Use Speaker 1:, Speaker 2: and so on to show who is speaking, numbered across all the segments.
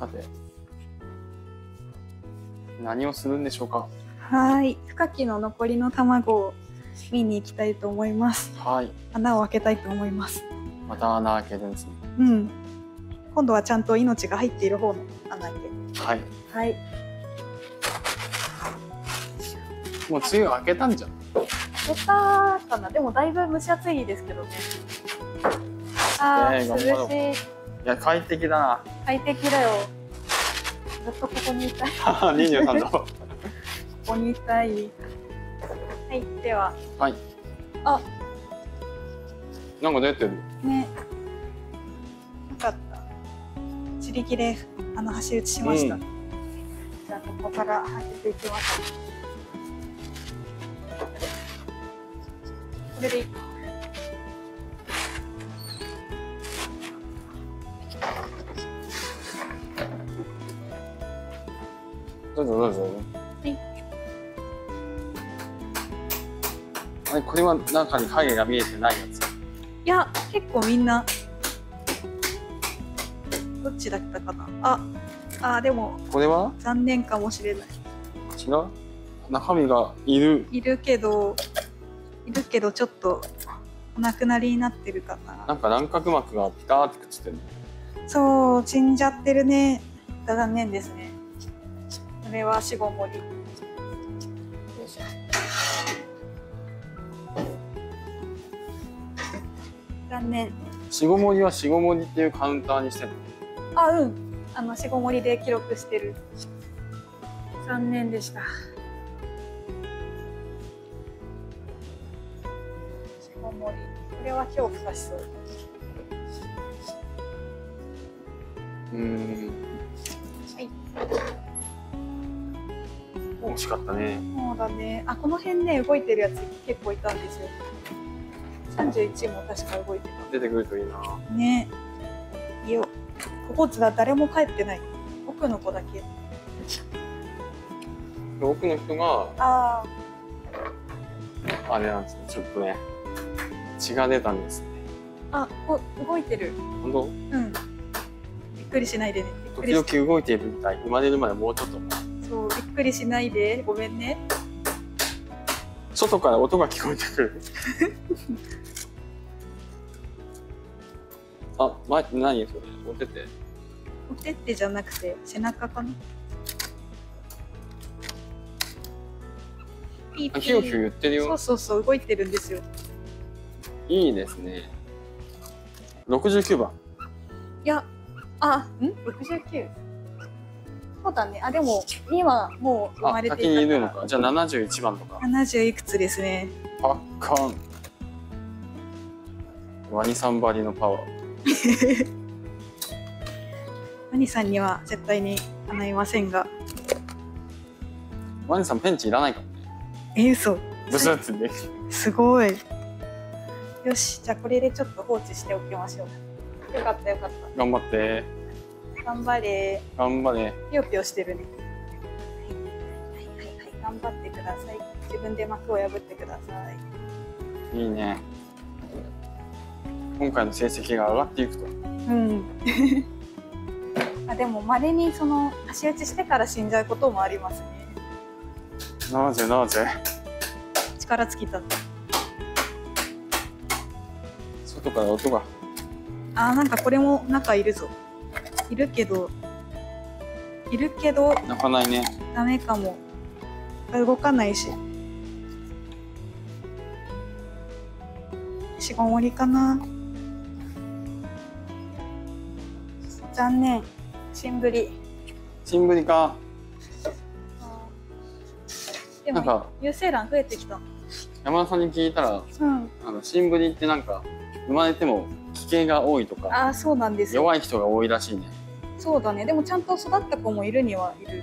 Speaker 1: さて何をするんでしょうか？
Speaker 2: はい。深きの残りの卵を見に行きたいと思います。
Speaker 1: はい
Speaker 2: 穴を開けたいと思います。
Speaker 1: また穴開けるんですね
Speaker 2: うん。今度はちゃんと命が入っている方の穴開け。
Speaker 1: はい
Speaker 2: はい。
Speaker 1: もう梅雨開けたんじゃん
Speaker 2: 開けたかな。でもだいぶ蒸し暑いですけどね。あー、
Speaker 1: えー頑張ろう
Speaker 2: 涼しい。
Speaker 1: いや快適だな
Speaker 2: 快適だよ。ずっとここにいたい。こ
Speaker 1: 23度
Speaker 2: こにいたい。はい。では、
Speaker 1: はい
Speaker 2: あ、
Speaker 1: なんか出てる
Speaker 2: ね。よかった。自力であの橋打ちしました。
Speaker 1: うん
Speaker 2: じゃあここから開けていきます。これでいい
Speaker 1: どうぞどうぞ
Speaker 2: はい
Speaker 1: あれこれは中に影が見えてないやつ
Speaker 2: いや、結構みんな。どっちだったかな？あ、あ、でも
Speaker 1: これは？
Speaker 2: 残念かもしれない。
Speaker 1: 違う中身がいる
Speaker 2: いるけど、いるけどちょっとお亡くなりになってるかな。
Speaker 1: なんか卵角膜がピターってくっつってる
Speaker 2: そう、死んじゃってるね。残念ですね。これは死後盛り。残念。
Speaker 1: しごもりはしごもりっていうカウンターにしてるの？
Speaker 2: あ、うん。あの、死後盛りで記録してる。残念でした。死後盛り。これは恐怖がしそう。
Speaker 1: うーん
Speaker 2: はい。
Speaker 1: 惜しかったね
Speaker 2: そうだね。あ、この辺ね、動いてるやつ結構いたんですよ。31も確か動いて
Speaker 1: 出てくるといいな
Speaker 2: た。ね。いいよ。ここずら誰も帰ってない。奥の子だけ。
Speaker 1: 多くの人が
Speaker 2: あ
Speaker 1: あれなんですねちょっとね血が出たんですね
Speaker 2: あ。あ、こ動いてる。
Speaker 1: 本当？
Speaker 2: うん。びっくりしないでね。びっくりし
Speaker 1: 時々動いているみたい生まれるまでもうちょっと
Speaker 2: くりしないで。ごめんね。
Speaker 1: 外から音が聞こえてくる あ、ま、何それ持ってて
Speaker 2: お手手じゃなくて背中かな。ピーピ
Speaker 1: あヒューヒュー
Speaker 2: ー。
Speaker 1: 言ってるよ
Speaker 2: そうそうそう、動いてるんですよ。
Speaker 1: いいですね69番
Speaker 2: いや、あ、ん ?69? そうだね。あ、でも、今、もう生
Speaker 1: あ
Speaker 2: まれて
Speaker 1: 先にいる
Speaker 2: いたか
Speaker 1: のかじゃあ71番とか
Speaker 2: ら。70いくつですね。
Speaker 1: パッカンワニさんばりのパワー
Speaker 2: ワニさんには絶対にかないませんが。
Speaker 1: ワニさんペンチいらないかもね
Speaker 2: え、嘘。
Speaker 1: ブスってね
Speaker 2: すごい。よし、じゃあこれでちょっと放置しておきましょう。よかったよかっ
Speaker 1: 頑張って
Speaker 2: た。頑張れ。
Speaker 1: 頑張れ
Speaker 2: ぴよぴよしてるね。はいはいはいはい。頑張ってください。自分で幕を破ってください。
Speaker 1: いいね今回の成績が上がっていくと
Speaker 2: うん。あでも稀にその足打ちしてから死んじゃうこともありますね。
Speaker 1: なぜなぜ？
Speaker 2: 力尽きた。
Speaker 1: 外から音が
Speaker 2: あーなんかこれも中いるぞ。いるけど、いるけど
Speaker 1: 鳴かないね
Speaker 2: ダメかも。動かないし。しごもりかな。残念。しんぶり。
Speaker 1: シンブリか
Speaker 2: でも
Speaker 1: なんか
Speaker 2: 有精卵増えてきた。
Speaker 1: 山田さんに聞いたら
Speaker 2: うん。
Speaker 1: あのシンブリってなんか生まれても危険が多いとか
Speaker 2: ああ、そうなんですよ。
Speaker 1: 弱い人が多いらしいね
Speaker 2: そうだね。でもちゃんと育った子もいるにはいる。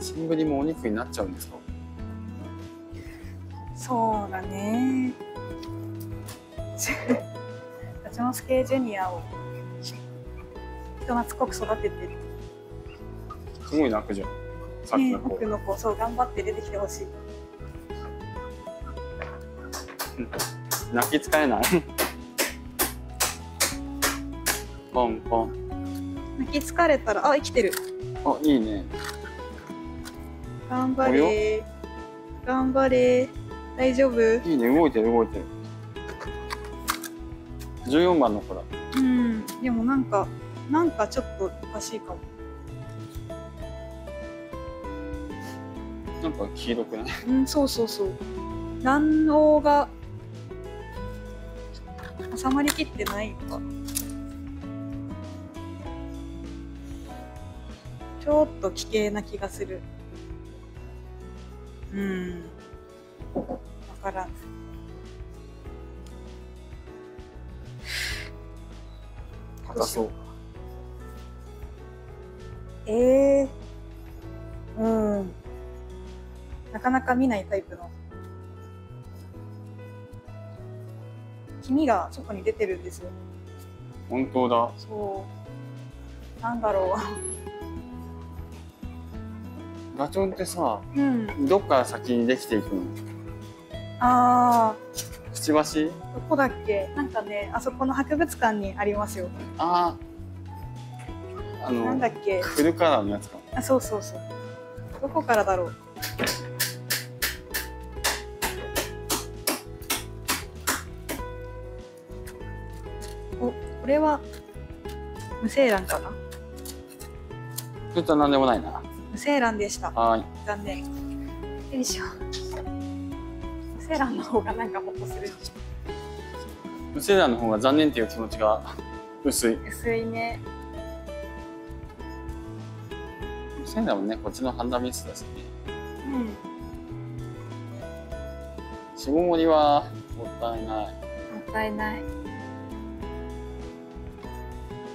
Speaker 1: シンブリもお肉になっちゃうんですか？
Speaker 2: そうだね。ガチノスケジュニアを人懐っこく育てて
Speaker 1: すごい泣くじゃんさっき
Speaker 2: ね、
Speaker 1: の子、
Speaker 2: 奥の子、そう頑張って出てきてほしい。
Speaker 1: 泣き疲れない？ポンポン。
Speaker 2: 泣き疲れたらあ生きてる。
Speaker 1: あ、いいね。
Speaker 2: 頑張れ。頑張れ。大丈夫？
Speaker 1: いいね、動いてる動いてる。14番の子だ。
Speaker 2: うん。でもなんかなんかちょっとおかしいかも。
Speaker 1: なんか黄色くない？
Speaker 2: うんそうそうそう。卵黄が収まりきってないかょっと危険な気がする。うん。だからん。
Speaker 1: 硬そう。
Speaker 2: ええうん。なかなか見ないタイプの。黄身が外に出てるんですよ。
Speaker 1: 本当だ。
Speaker 2: そう。なんだろ
Speaker 1: ガチョウってさ、
Speaker 2: ううん。
Speaker 1: どっから先にできていくの？
Speaker 2: あ
Speaker 1: くちばし？
Speaker 2: ーどこだっけ？なんかねあそこの博物館にありますよ。
Speaker 1: ああ。あの
Speaker 2: なんだ、っけ？
Speaker 1: フルカラーのやつか。
Speaker 2: あそうそうそう。どこからだろう？おこれは無精卵かな？
Speaker 1: それとは何でもないな。
Speaker 2: 無精卵でした
Speaker 1: はーい。
Speaker 2: 残念よいしょ無精卵の方がなんかホッとする
Speaker 1: うせらの方が残念っていう気持ちが薄い。
Speaker 2: 薄いね
Speaker 1: うせらもね、こっちの判断ミスだしね。
Speaker 2: うん
Speaker 1: しごもりはもったいない。
Speaker 2: もったいない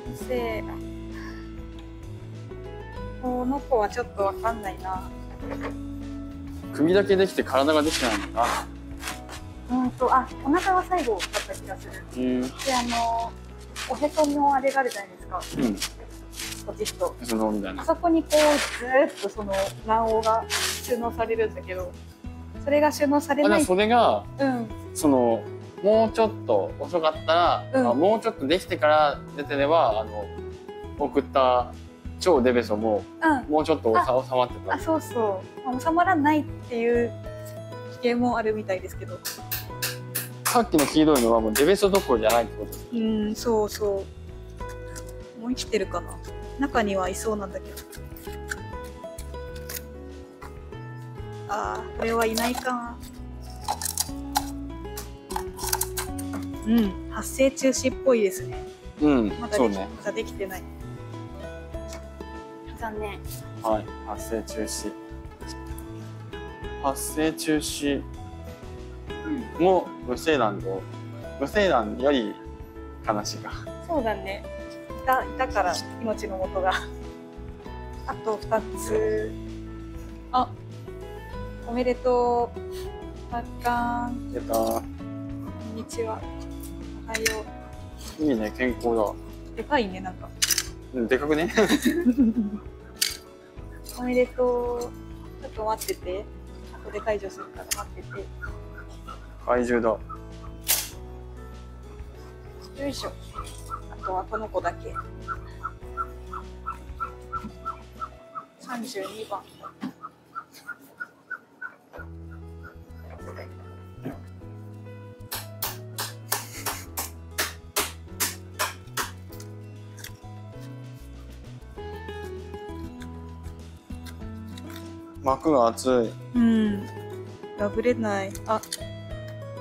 Speaker 2: 無精卵この子はちょっとわかんないな
Speaker 1: 首だけできて体ができてないのか。
Speaker 2: うんとあお腹は最後だった気がする
Speaker 1: うん。
Speaker 2: であのおへそのあれがあるじゃないですか
Speaker 1: うん。
Speaker 2: ポチッと
Speaker 1: そのみたい
Speaker 2: あ
Speaker 1: な。
Speaker 2: そこにこうずーっとその卵黄が収納されるんだけどそれが収納されない
Speaker 1: それが、
Speaker 2: うん
Speaker 1: その、もうちょっと遅かったら、
Speaker 2: うん
Speaker 1: あもうちょっとできてから出てれば、あの、送った超デベソも、
Speaker 2: うん。
Speaker 1: もうちょっと収まってた。
Speaker 2: あ。そうそう。まあ収まらないっていう危険もあるみたいですけど。
Speaker 1: さっきの黄色いのはもうデベソどころじゃないってことです。
Speaker 2: うんそうそう。もう生きてるかな。中にはいそうなんだけど。あーこれはいないか。なうん発生中止っぽいですね。
Speaker 1: うん
Speaker 2: ま、だでき,、
Speaker 1: ね。
Speaker 2: まだできてない残念。
Speaker 1: はい。発生中止。発生中止も無精卵と、無精卵より悲しいか。
Speaker 2: そうだね。いたいたから命の元が。あと2つ。あおめでとう。パッカーン
Speaker 1: 出た。
Speaker 2: こんにちは。おはよ
Speaker 1: いいね、健康だ。
Speaker 2: うでかいねなんか。
Speaker 1: うんでかくね？
Speaker 2: おめでとう。ちょっと待ってて。後で解除するから待ってて。
Speaker 1: 怪獣だ。
Speaker 2: よいしょ。あとはこの子だけ。32番
Speaker 1: 膜が厚い。
Speaker 2: うん。破れない。あ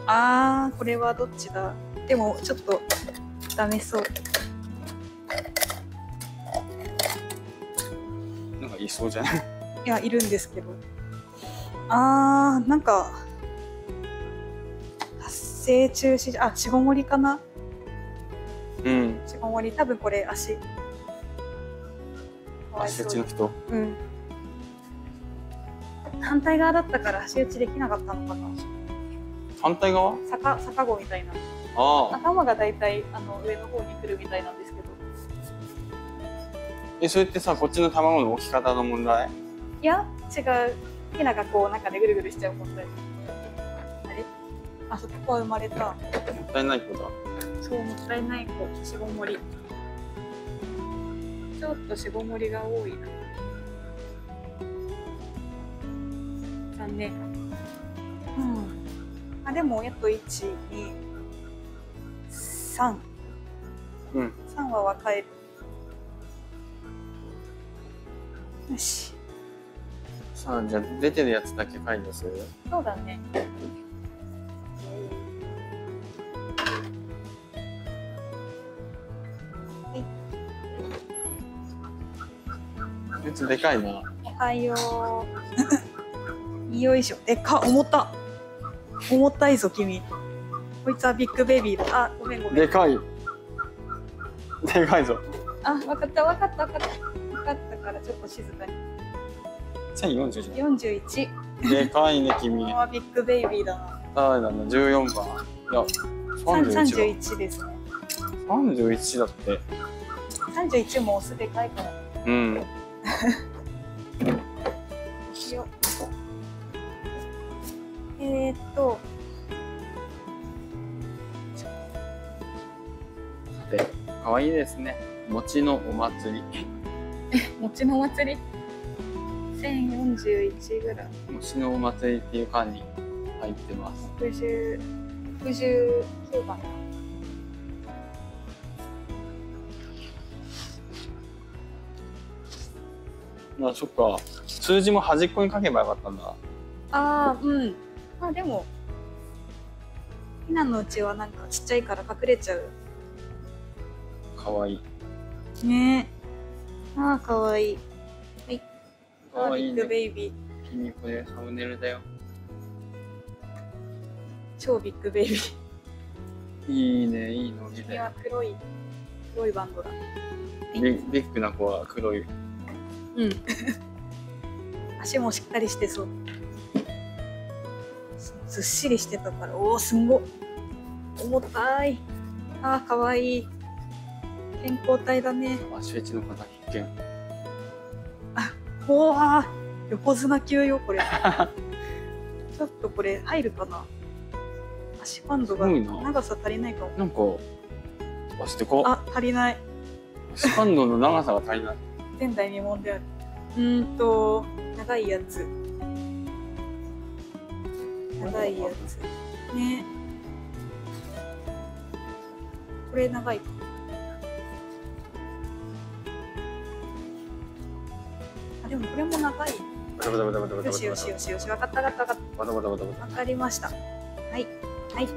Speaker 2: あーこれはどっちだ？でもちょっとダメそう。
Speaker 1: なんかいそうじゃない？
Speaker 2: いやいるんですけど。あーなんか発生中止あしごもりかな？
Speaker 1: うん。
Speaker 2: しごもり。多分これ足。
Speaker 1: 足
Speaker 2: そう
Speaker 1: 打ちの人。
Speaker 2: うん反対側だったから足打ちできなかったのかな。
Speaker 1: 反対側？
Speaker 2: 逆逆子みたいな。
Speaker 1: ああ。
Speaker 2: 頭がだいたいあの上の方に来るみたいなんですけど。
Speaker 1: え、それってさ、こっちの卵の置き方の問題？
Speaker 2: いや違う。ヒナがこう中でぐるぐるしちゃう問題。あれ？あそこは生まれた。
Speaker 1: もったいない子だ。
Speaker 2: そうもったいない子。しごもり。ちょっとしぼもりが多いな。残念。うん。あ、でも、やっと1、2、3。
Speaker 1: うん。
Speaker 2: 3は分かえる。よし。
Speaker 1: さあ、じゃあ出てるやつだけ解除する？
Speaker 2: そうだね。
Speaker 1: やつでかいな。
Speaker 2: おはよう。よいしょ。でかっ、重た。重たいぞ、君。こいつはビッグベビーだ。あ、ごめんごめん。
Speaker 1: でかい。でかいぞ。
Speaker 2: あ、わかったわかったわかった。わかったからちょっと静かに。
Speaker 1: 1040じ
Speaker 2: 41。
Speaker 1: ゃん。でかいね、君。
Speaker 2: あビッグベイビーだな。
Speaker 1: 誰だな、14番。いや、
Speaker 2: 三
Speaker 1: 31だ。
Speaker 2: 31ですね。
Speaker 1: 31だって。
Speaker 2: 31もオスでかいから。
Speaker 1: うん。
Speaker 2: っと、
Speaker 1: さて、かわいいですね。餅のお祭り。
Speaker 2: 餅のお祭り？1041ぐらい。
Speaker 1: 餅のお祭りっていう缶に入ってます。
Speaker 2: 60 69番
Speaker 1: あ、そっか。数字も端っこに書けばよかったんだ。
Speaker 2: ああうんまあでもひなのうちはなんかちっちゃいから隠れちゃう
Speaker 1: かわいい。
Speaker 2: ねえああかわいいはい
Speaker 1: かわいいね
Speaker 2: ビッグ。ベイビー
Speaker 1: 君これサムネイルだよ。
Speaker 2: 超ビッグベイビー
Speaker 1: いいね、いいの字
Speaker 2: 君
Speaker 1: で。
Speaker 2: は黒い黒いバンドだ
Speaker 1: ビビッグな子は黒い。
Speaker 2: うん 足もしっかりしてそうずっしりしてたからおおすんご重たい。あーかわいい。健康体だね。
Speaker 1: 足フェチの方必見。
Speaker 2: おわ横綱級よこれ。ちょっとこれ入るかな。足バンドが長さ足りないかも。
Speaker 1: なんか、足でこ
Speaker 2: あ足りない。
Speaker 1: 足バンドの長さが足りない。
Speaker 2: 前代未聞である。うーんと長いやつ長い。やつねこれ長い。かあでもこれも長い。よしよしよしよし分かった分かった分かっ
Speaker 1: バタバタバタバタ
Speaker 2: た分かりましたはい。はい。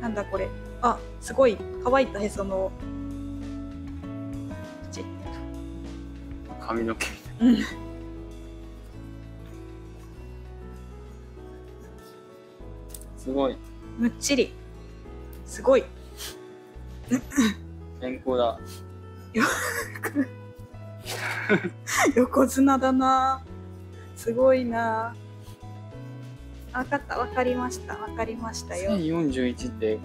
Speaker 2: なんだこれあすごい。乾い。たへその
Speaker 1: 髪の毛
Speaker 2: うん。
Speaker 1: すごい。
Speaker 2: むっちり。すごい。
Speaker 1: 健康だ。
Speaker 2: 横綱だな。すごいな。分かった。分かりました。分かりましたよ。
Speaker 1: 1041って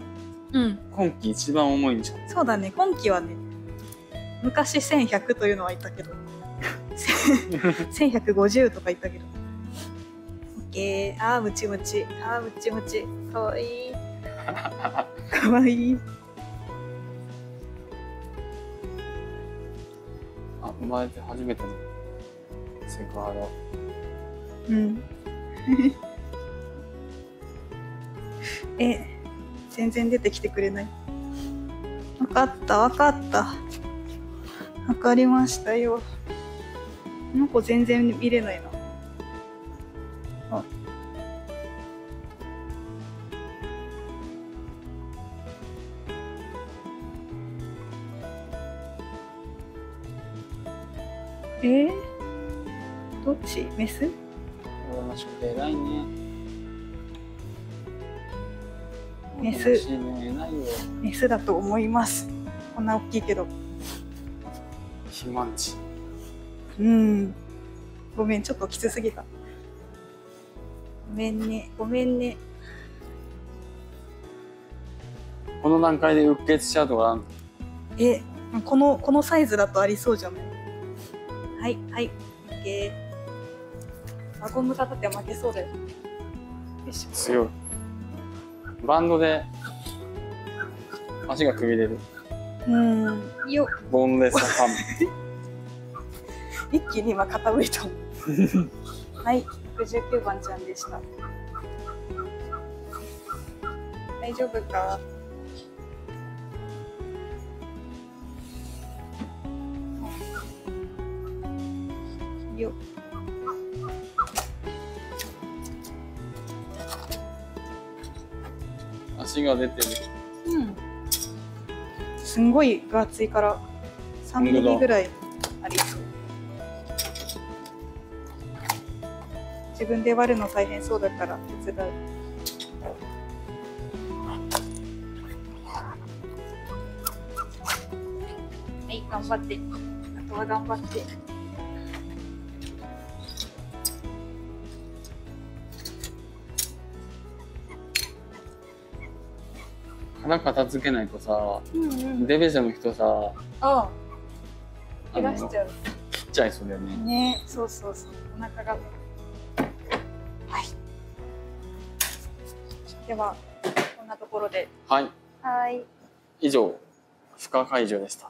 Speaker 2: うん。
Speaker 1: 今季一番重いんじゃん。
Speaker 2: そうだね。今期はね昔1100というのは言ったけど 1150とか言ったけど。オッケーあームチムチ。あームチムチ。かわいい。かわいい。
Speaker 1: あ、生まれて初めての。セクハラ。
Speaker 2: うん。え全然出てきてくれない。わかったわかった。わかりましたよ。この子全然見れないな。あ。えー、どっち？メス？
Speaker 1: 俺の宿題偉いね。
Speaker 2: メス。メスだと思います。こんな大きいけど。
Speaker 1: 肥満値。
Speaker 2: うん。ごめんちょっときつすぎた。ごめんね。ごめんね。
Speaker 1: この段階でうっ血しちゃうとか、
Speaker 2: えこのこのサイズだとありそうじゃない？はいはい。オッケー。輪ゴムがだって負けそうだよ。よいしょ。
Speaker 1: 強い。バンドで足がくびれる。
Speaker 2: うん。よ、
Speaker 1: ボンレスハム。
Speaker 2: 一気に今傾いた。はい、69番ちゃんでした。大丈夫か？よ
Speaker 1: 足が出てる。
Speaker 2: うん。すんごい分厚いから3ミリぐらい自分で割るの大変そうだから手伝う。はい、頑張って。あとは頑張って。
Speaker 1: 腹片付けないとさ、
Speaker 2: うんうん。
Speaker 1: デベジャの人さ、
Speaker 2: あ
Speaker 1: あ
Speaker 2: 怪我しちゃう。
Speaker 1: 切っちゃいそうだよね。
Speaker 2: ね、そうそうそう。お腹が。では、こんなところで。
Speaker 1: はい。
Speaker 2: はい。
Speaker 1: 以上、負荷解除でした。